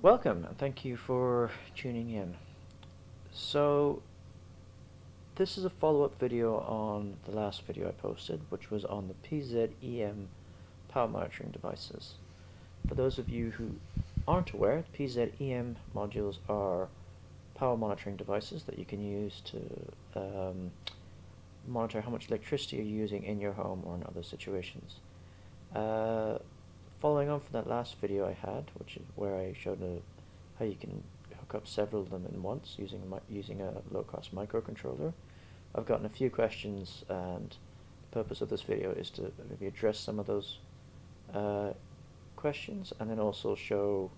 Welcome and thank you for tuning in. So this is a follow-up video on the last video I posted which was on the PZEM power monitoring devices. For those of you who aren't aware, PZEM modules are power monitoring devices that you can use to um, monitor how much electricity you're using in your home or in other situations. Uh, following on from that last video I had, which is where I showed a, how you can hook up several of them in once using a, using a low-cost microcontroller, I've gotten a few questions and the purpose of this video is to maybe address some of those uh, questions and then also show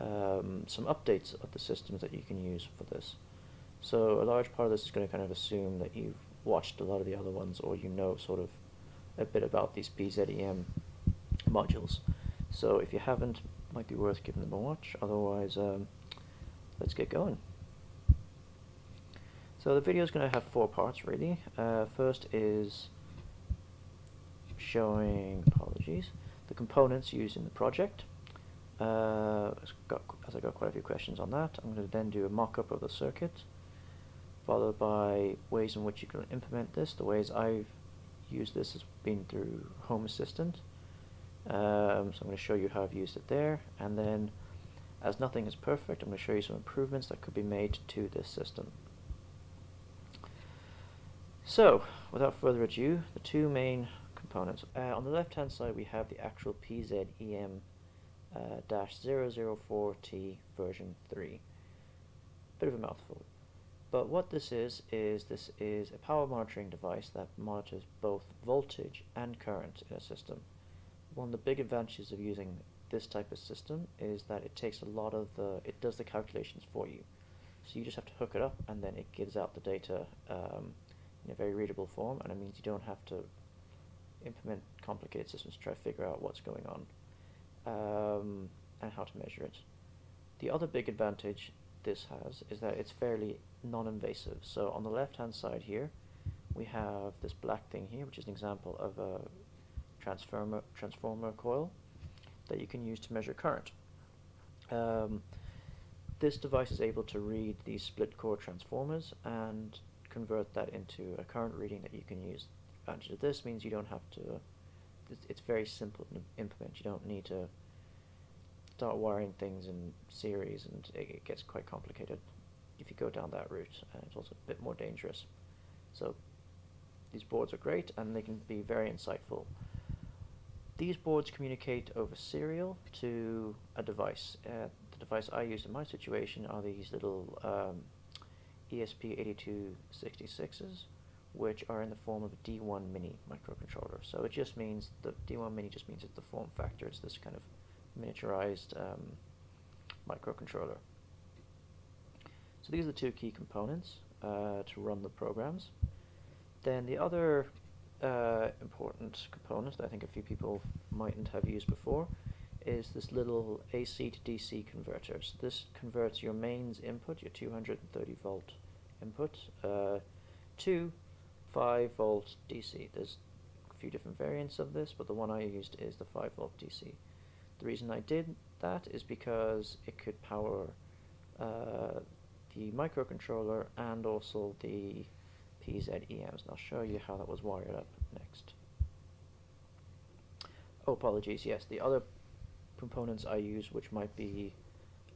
um, some updates of the systems that you can use for this. So a large part of this is going to kind of assume that you've watched a lot of the other ones or you know sort of a bit about these PZEM modules. So if you haven't, might be worth giving them a watch. Otherwise, um, let's get going. So the video is going to have four parts really. Uh, first is showing, apologies, the components used in the project. Uh, as I got quite a few questions on that, I'm going to then do a mock-up of the circuit, followed by ways in which you can implement this. The ways I've used this has been through Home Assistant. Um, so I'm going to show you how I've used it there, and then as nothing is perfect, I'm going to show you some improvements that could be made to this system. So, without further ado, the two main components. Uh, on the left hand side we have the actual PZEM uh, 004T version 3. Bit of a mouthful. But what this is, is this is a power monitoring device that monitors both voltage and current in a system. One of the big advantages of using this type of system is that it takes a lot of the, it does the calculations for you. So you just have to hook it up and then it gives out the data um, in a very readable form and it means you don't have to implement complicated systems to try to figure out what's going on um, and how to measure it. The other big advantage this has is that it's fairly non-invasive. So on the left hand side here we have this black thing here which is an example of a transformer, transformer coil that you can use to measure current. Um, this device is able to read these split core transformers and convert that into a current reading that you can use. Advantage of this means you don't have to, it's, very simple to implement. You don't need to start wiring things in series and it, gets quite complicated if you go down that route. Uh, it's also a bit more dangerous. So these boards are great and they can be very insightful. These boards communicate over serial to a device. Uh, the device I use in my situation are these little um, ESP8266s, which are in the form of a D1 mini microcontroller. So it just means the D1 mini just means it's the form factor. It's this kind of miniaturized um, microcontroller. So these are the two key components uh, to run the programs. Then the other uh, important component that I think a few people mightn't have used before is this little AC to DC converter. So this converts your mains input, your 230 volt input, uh, to 5 volt DC. There's a few different variants of this, but the one I used is the 5 volt DC. The reason I did that is because it could power uh, the microcontroller and also the PZEMs. And I'll show you how that was wired up next. Oh, apologies, yes, the other components I use which might be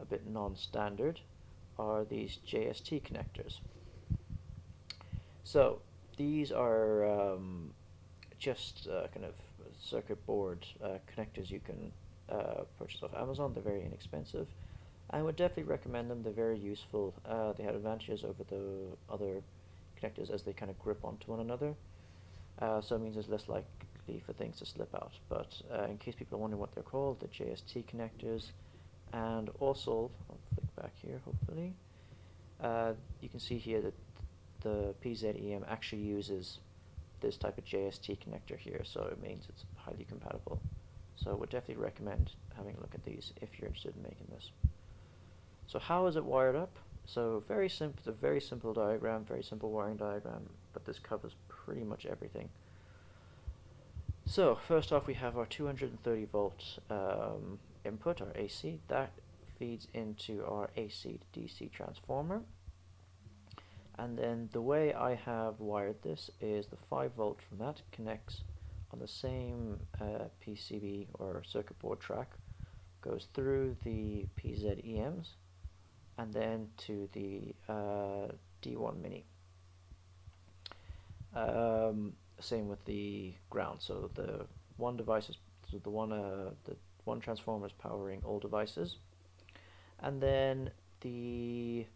a bit non-standard are these JST connectors. So, these are um, just uh, kind of circuit board uh, connectors you can uh, purchase off Amazon. They're very inexpensive. I would definitely recommend them. They're very useful. Uh, they have advantages over the other connectors as they kind of grip onto one another. Uh, so it means it's less likely for things to slip out. But uh, in case people are wondering what they're called, the JST connectors, and also, I'll flick back here hopefully, uh, you can see here that the PZEM actually uses this type of JST connector here, so it means it's highly compatible. So I would definitely recommend having a look at these if you're interested in making this. So how is it wired up? So very simple, it's a very simple diagram, very simple wiring diagram, but this covers pretty much everything. So first off we have our 230 volt um, input, our AC. That feeds into our AC to DC transformer. And then the way I have wired this is the 5 volt from that connects on the same uh, PCB or circuit board track, goes through the PZEMs and then to the uh, D1 Mini. Um, same with the ground, so the one device is so the one uh, the one transformer is powering all devices, and then the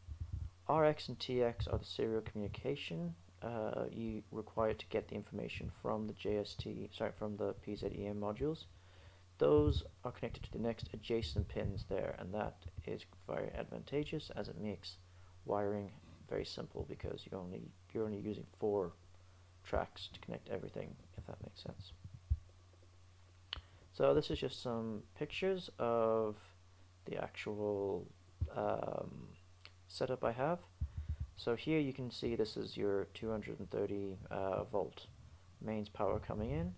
RX and TX are the serial communication. Uh, you require to get the information from the JST, sorry, from the PZEM modules. Those are connected to the next adjacent pins there, and that is very advantageous as it makes wiring very simple because you only you're only using four tracks to connect everything, if that makes sense. So this is just some pictures of the actual um, setup I have. So here you can see this is your 230 uh, volt mains power coming in.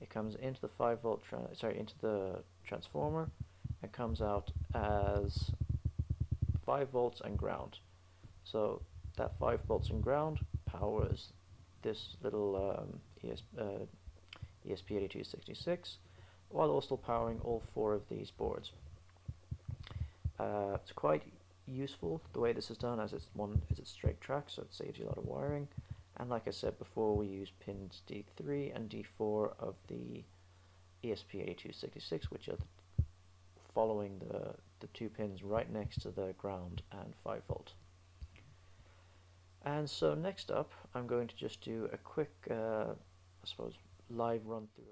It comes into the 5 volt, sorry, into the transformer. It comes out as 5 volts and ground. So that 5 volts and ground powers this little um, ES, uh, ESP8266 while also powering all four of these boards. Uh, it's quite useful the way this is done as it's one is it's straight track so it saves you a lot of wiring and like I said before we use pins D3 and D4 of the ESP8266 which are following the, the two pins right next to the ground and 5 volt. And so next up, I'm going to just do a quick, uh, I suppose, live run through.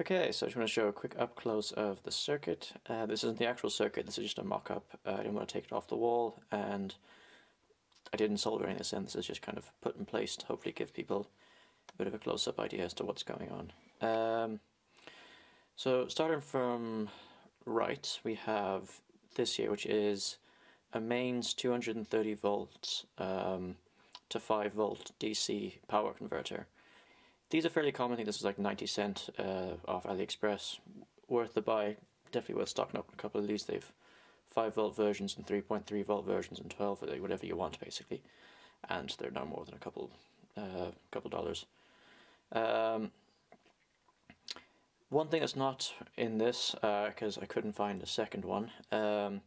Okay, so I just want to show a quick up close of the circuit. Uh, this isn't the actual circuit, this is just a mock-up. Uh, I didn't want to take it off the wall, and I didn't solder any of this in. This is just kind of put in place to hopefully give people a bit of a close-up idea as to what's going on. Um, so starting from right, we have this here, which is a mains 230 volts um, to 5 volt DC power converter. These are fairly common, I think this is like 90 cent uh, off AliExpress, worth the buy, definitely worth stocking up a couple of these, they've 5 volt versions and 3.3 volt versions and 12, whatever you want basically, and they're no more than a couple, uh, couple dollars. Um, one thing that's not in this, because uh, I couldn't find a second one, um,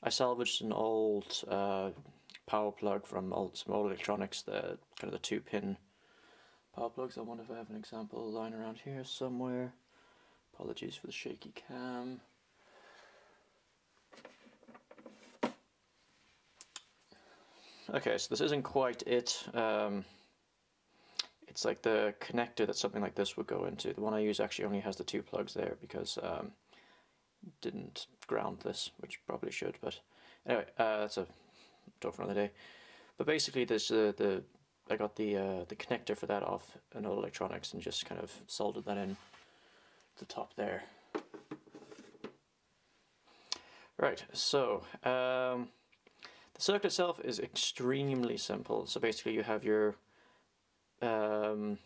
I salvaged an old uh, power plug from old small electronics, the kind of the two pin power plugs. I wonder if I have an example lying around here somewhere. Apologies for the shaky cam. Okay, so this isn't quite it. Um, it's like the connector that something like this would go into. The one I use actually only has the two plugs there because um, didn't ground this, which probably should, but anyway, uh, that's a talk for another day. But basically, this uh, the I got the uh, the connector for that off an old electronics and just kind of soldered that in the top there. Right, so um, the circuit itself is extremely simple. So basically, you have your um,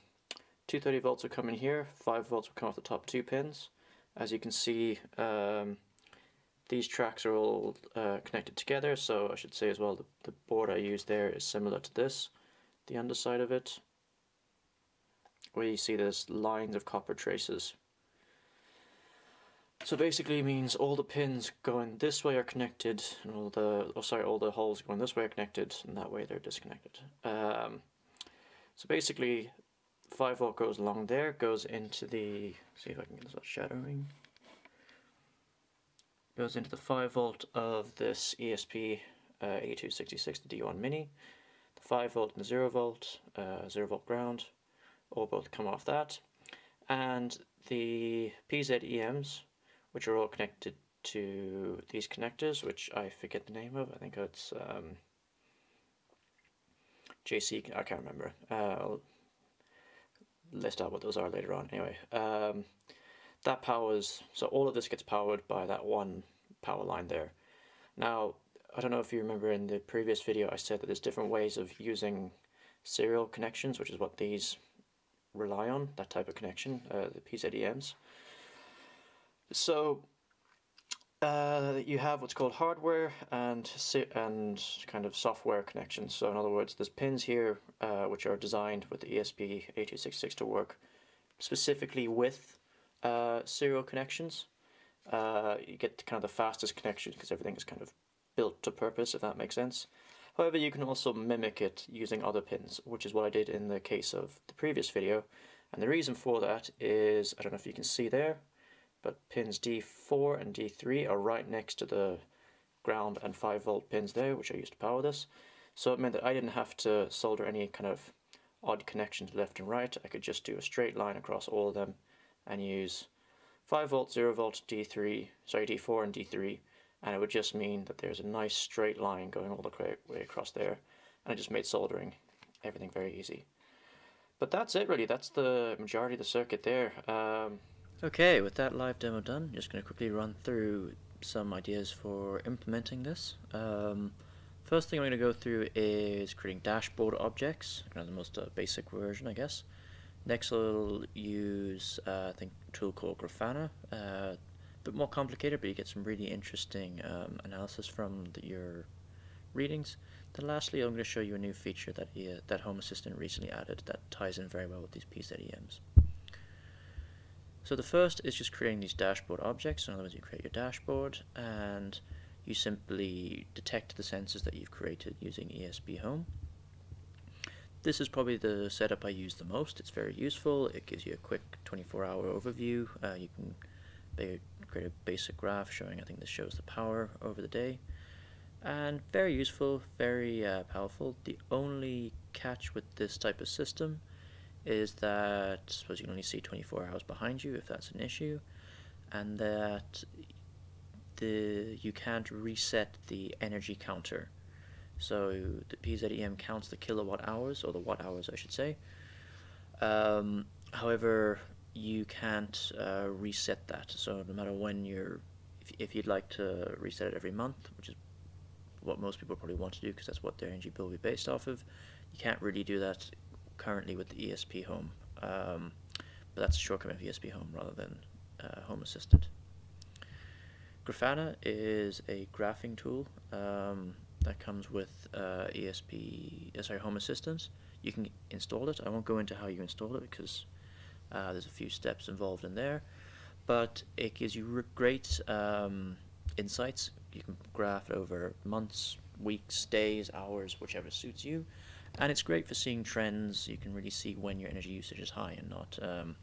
230 volts will come in here, 5 volts will come off the top two pins. As you can see, um, these tracks are all uh, connected together, so I should say as well the, the board I use there is similar to this, the underside of it, where you see there's lines of copper traces. So basically means all the pins going this way are connected, and all the, oh sorry, all the holes going this way are connected, and that way they're disconnected. Um, so basically 5 volt goes along there, goes into the, see if I can get this without shadowing, goes into the 5 volt of this ESP uh, 8266 the D1 Mini, the 5 volt and the 0 volt, uh, 0 volt ground, all both come off that, and the PZEMs, which are all connected to these connectors, which I forget the name of, I think it's um, JC, I can't remember. Uh, list out what those are later on. Anyway, um, that powers, so all of this gets powered by that one power line there. Now, I don't know if you remember in the previous video I said that there's different ways of using serial connections, which is what these rely on, that type of connection, uh, the PZEMs. So, uh, you have what's called hardware and and kind of software connections. So in other words, there's pins here uh, which are designed with the ESP8266 to work specifically with uh, serial connections. Uh, you get kind of the fastest connection because everything is kind of built to purpose, if that makes sense. However, you can also mimic it using other pins, which is what I did in the case of the previous video. And the reason for that is, I don't know if you can see there, but pins D4 and D3 are right next to the ground and 5 volt pins there, which I used to power this. So it meant that I didn't have to solder any kind of odd connections left and right. I could just do a straight line across all of them and use 5 volt, 0 volt, D3, sorry, D4 and D3, and it would just mean that there's a nice straight line going all the way across there, and it just made soldering everything very easy. But that's it really, that's the majority of the circuit there. Um, okay, with that live demo done, just going to quickly run through some ideas for implementing this. Um, first thing I'm going to go through is creating dashboard objects, kind of the most uh, basic version I guess. Next we'll use, uh, I think, a tool called Grafana. Uh, a bit more complicated, but you get some really interesting um, analysis from the, your readings. Then lastly, I'm going to show you a new feature that, uh, that Home Assistant recently added that ties in very well with these PZEMs. So the first is just creating these dashboard objects. In other words, you create your dashboard and you simply detect the sensors that you've created using ESP Home. This is probably the setup I use the most. It's very useful. It gives you a quick 24-hour overview. Uh, you can create a basic graph showing, I think this shows the power over the day. And very useful, very uh, powerful. The only catch with this type of system is that, I suppose you can only see 24 hours behind you if that's an issue, and that the you can't reset the energy counter so the PZEM counts the kilowatt hours, or the watt hours I should say. Um, however, you can't uh, reset that. So no matter when you're, if, if you'd like to reset it every month, which is what most people probably want to do because that's what their energy bill will be based off of, you can't really do that currently with the ESP Home. Um, but that's a shortcoming of ESP Home rather than uh, Home Assistant. Grafana is a graphing tool. Um, that comes with uh, ESP, uh, sorry, Home Assistant. You can install it. I won't go into how you install it because uh, there's a few steps involved in there, but it gives you great um, insights. You can graph over months, weeks, days, hours, whichever suits you, and it's great for seeing trends. You can really see when your energy usage is high and not. Um,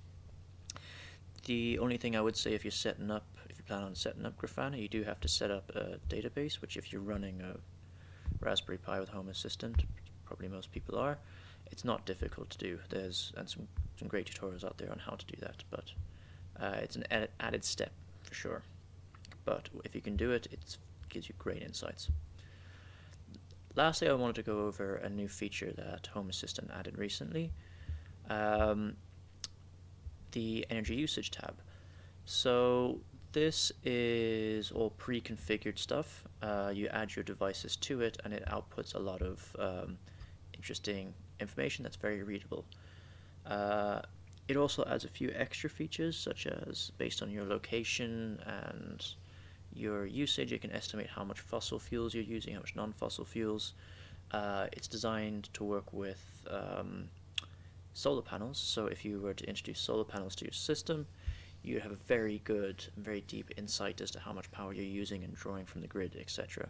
the only thing I would say if you're setting up, if you plan on setting up Grafana, you do have to set up a database, which if you're running a Raspberry Pi with Home Assistant, probably most people are. It's not difficult to do. There's and some some great tutorials out there on how to do that, but uh, it's an added, added step for sure. But if you can do it, it gives you great insights. Lastly, I wanted to go over a new feature that Home Assistant added recently. Um, the energy usage tab. So this is all pre-configured stuff. Uh, you add your devices to it and it outputs a lot of um, interesting information that's very readable. Uh, it also adds a few extra features such as based on your location and your usage you can estimate how much fossil fuels you're using, how much non-fossil fuels. Uh, it's designed to work with um, solar panels so if you were to introduce solar panels to your system you have a very good, very deep insight as to how much power you're using and drawing from the grid, etc.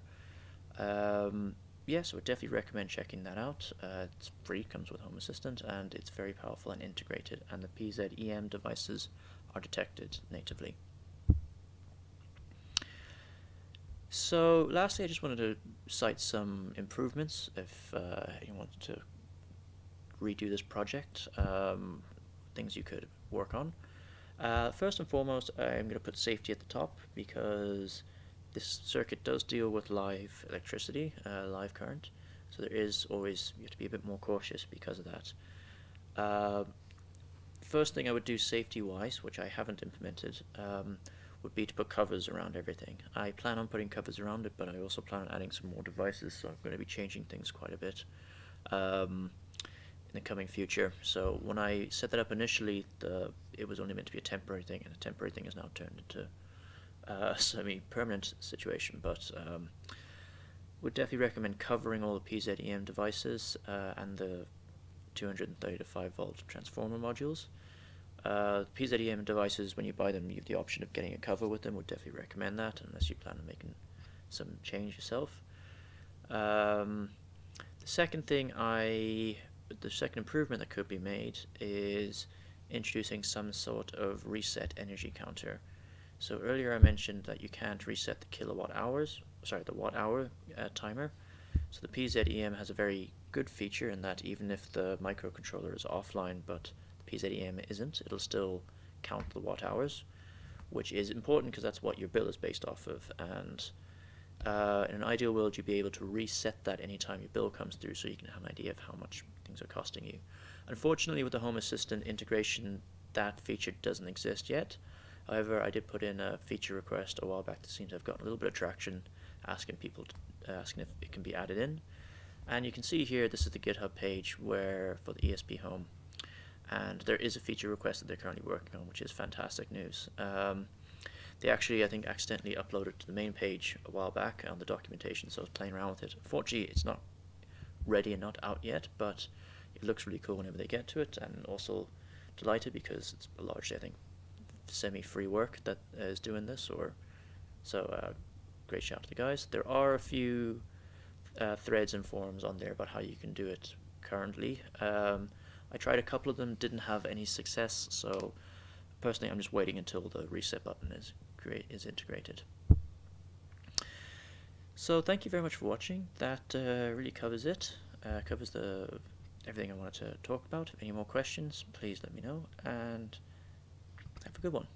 Um, yeah, so I would definitely recommend checking that out. Uh, it's free, comes with Home Assistant, and it's very powerful and integrated, and the PZEM devices are detected natively. So lastly, I just wanted to cite some improvements if uh, you wanted to redo this project, um, things you could work on. Uh, first and foremost, I'm going to put safety at the top because this circuit does deal with live electricity, uh, live current, so there is always, you have to be a bit more cautious because of that. Uh, first thing I would do safety-wise, which I haven't implemented, um, would be to put covers around everything. I plan on putting covers around it, but I also plan on adding some more devices, so I'm going to be changing things quite a bit. Um, in the coming future. So when I set that up initially, the it was only meant to be a temporary thing, and a temporary thing has now turned into uh, semi-permanent situation, but um, would definitely recommend covering all the PZEM devices uh, and the 230 to 5 volt transformer modules. Uh, PZEM devices, when you buy them, you have the option of getting a cover with them. Would definitely recommend that, unless you plan on making some change yourself. Um, the second thing I, the second improvement that could be made is introducing some sort of reset energy counter. So earlier I mentioned that you can't reset the kilowatt hours, sorry, the watt hour uh, timer. So the PZEM has a very good feature in that even if the microcontroller is offline but PZEM isn't, it'll still count the watt hours, which is important because that's what your bill is based off of. And uh, in an ideal world, you'd be able to reset that anytime your bill comes through so you can have an idea of how much things are costing you. Unfortunately, with the Home Assistant integration, that feature doesn't exist yet. However, I did put in a feature request a while back that seems to have gotten a little bit of traction, asking people, to, uh, asking if it can be added in. And you can see here, this is the GitHub page where for the ESP Home, and there is a feature request that they're currently working on, which is fantastic news. Um, they actually, I think, accidentally uploaded to the main page a while back on the documentation, so I was playing around with it. Fortunately, it's not ready and not out yet, but it looks really cool whenever they get to it, and also delighted because it's largely, I think, semi-free work that is doing this. Or so, uh, great shout to the guys. There are a few uh, threads and forums on there about how you can do it currently. Um, I tried a couple of them, didn't have any success, so personally, I'm just waiting until the reset button is is integrated. So thank you very much for watching. That uh, really covers it. Uh, covers the everything I wanted to talk about. If any more questions, please let me know, and have a good one.